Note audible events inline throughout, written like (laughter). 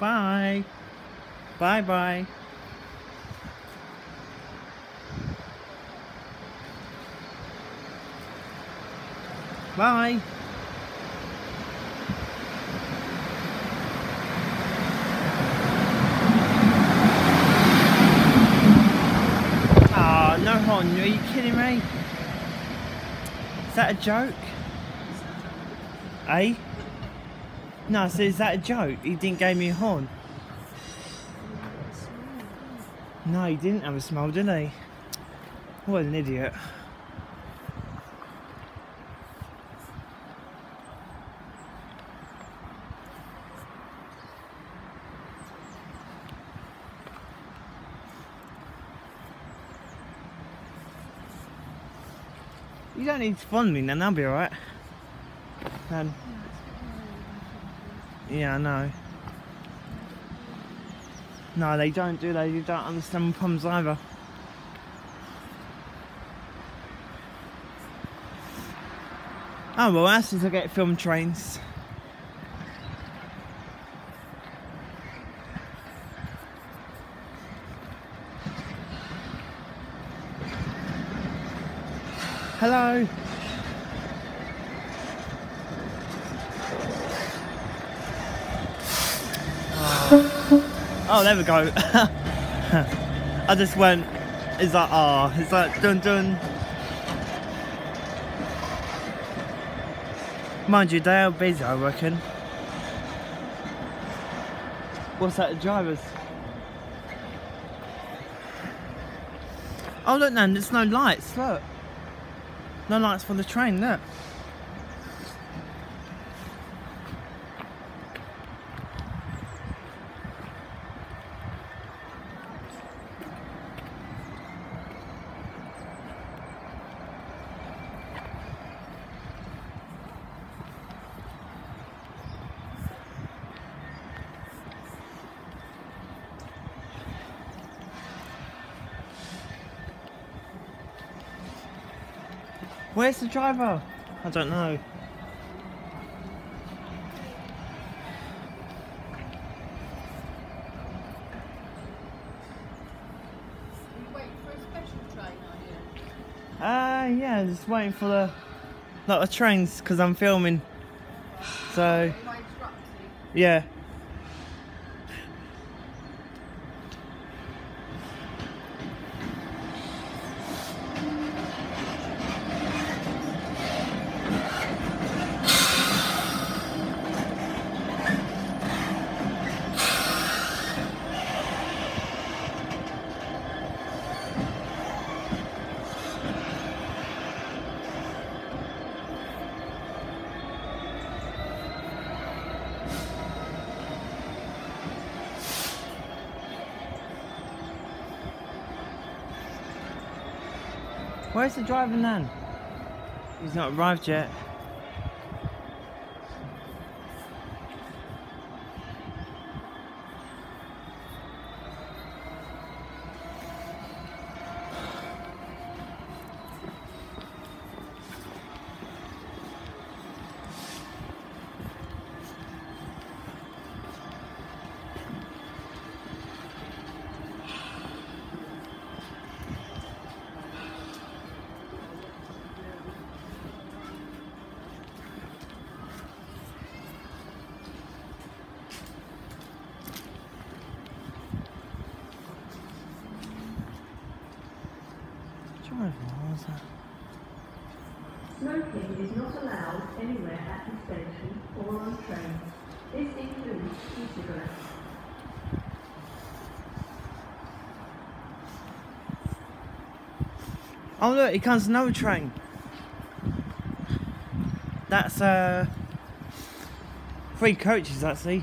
Bye. Bye bye. Bye. Oh, no horn. Are you kidding me? Is that a joke? Eh? No, so is that a joke? He didn't give me a horn. No, he didn't have a smile, did he? What an idiot. You don't need to fund me, then I'll be alright. Um, yeah, I know. No, they don't do they? You don't understand problems either. Oh well, that's just to get film trains. Hello. Oh, there we go. (laughs) I just went, it's like, ah, oh, it's like dun dun. Mind you, they are busy, I reckon. What's that, the drivers? Oh, look, Nan, there's no lights, look. No lights for the train, look. Where's the driver? I don't know. Ah, uh, yeah, just waiting for the lot of trains because I'm filming. So, yeah. Where's the driver then? He's not arrived yet. Smoking is not allowed anywhere at the station or on trains. This includes e-cigarettes. Oh look, it comes another train. That's uh three coaches actually.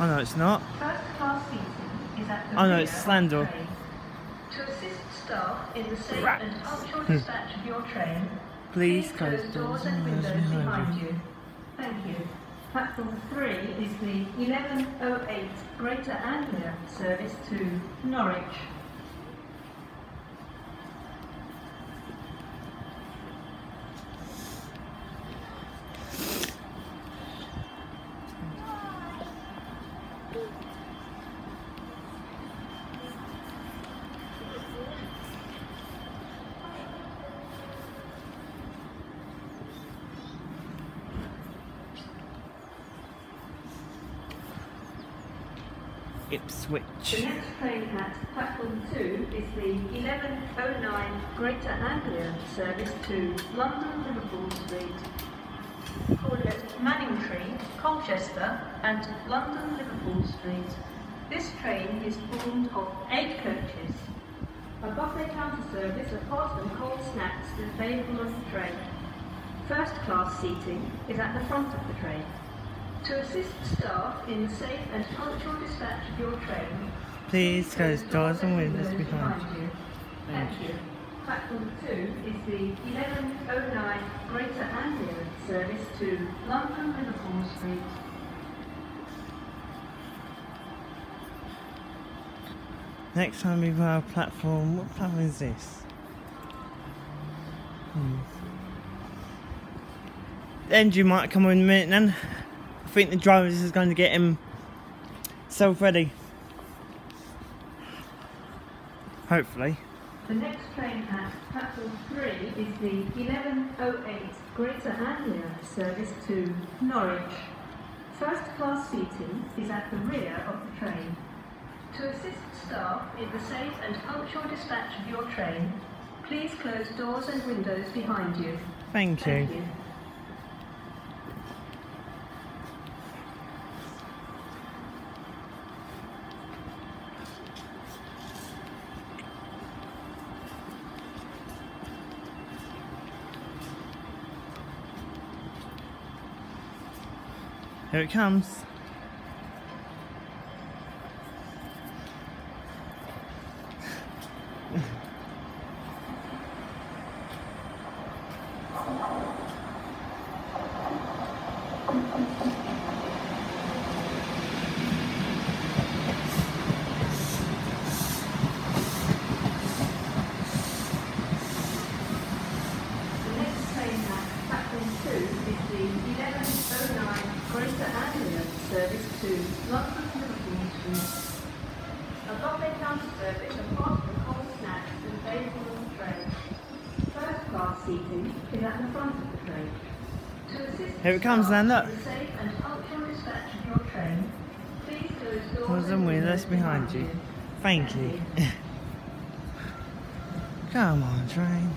Oh no, it's not. First class seating is at the Oh, no, it's of Slandor. the train. To assist staff in the safe Rat. and punctual hmm. dispatch of your train, Please please close doors and windows behind you. Thank you. Platform 3 is the 1108 Greater Anglia service to Norwich. The next train at platform 2 is the 1109 Greater Anglia service to London Liverpool Street, Cornett, Manningtree, Colchester and London Liverpool Street. This train is formed of eight coaches. A buffet counter service of hot and cold snacks is available on the train. First class seating is at the front of the train. To assist staff in the safe and punctual dispatch of your train, Please close doors and windows behind you. Thank you. Platform 2 is the 1109 Greater Anglia service to London Liverpool Street. Next time we buy a platform, what platform is this? Hmm. Might come in a minute then. I think the driver is going to get him self ready. Hopefully. The next train at platform 3 is the 1108 Greater Anglia service to Norwich. First class seating is at the rear of the train. To assist staff in the safe and punctual dispatch of your train, please close doors and windows behind you. Thank you. Thank you. Here it comes. The next train at platform 2 is the 1109 Greater Anglia service to London Liverpool Street. A buffet counter service of hot and cold snacks is available on the train. First class seating is at the front of the train. To assist Here it comes then, look. the safe and punctual dispatch of your train, please close doors Doors and windows behind you. Thank you. (laughs) Come on, train.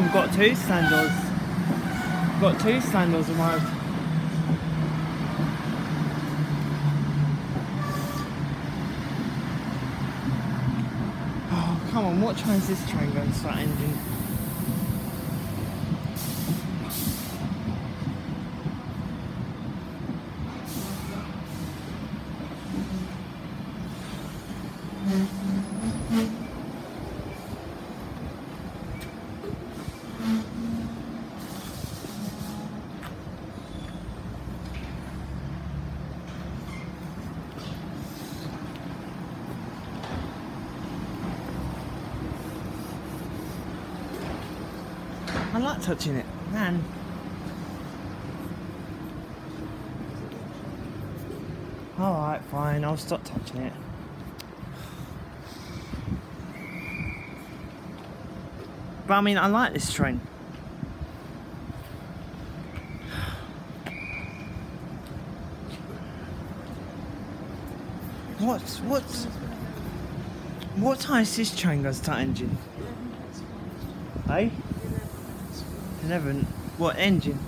We've got two sandals. We've got two sandals arrived. Oh, come on, what train's this train going to start engine? I like touching it, man. Alright, fine, I'll stop touching it. But I mean, I like this train. What's, what's, what time is this train going to engine? Hey? 11. What engine?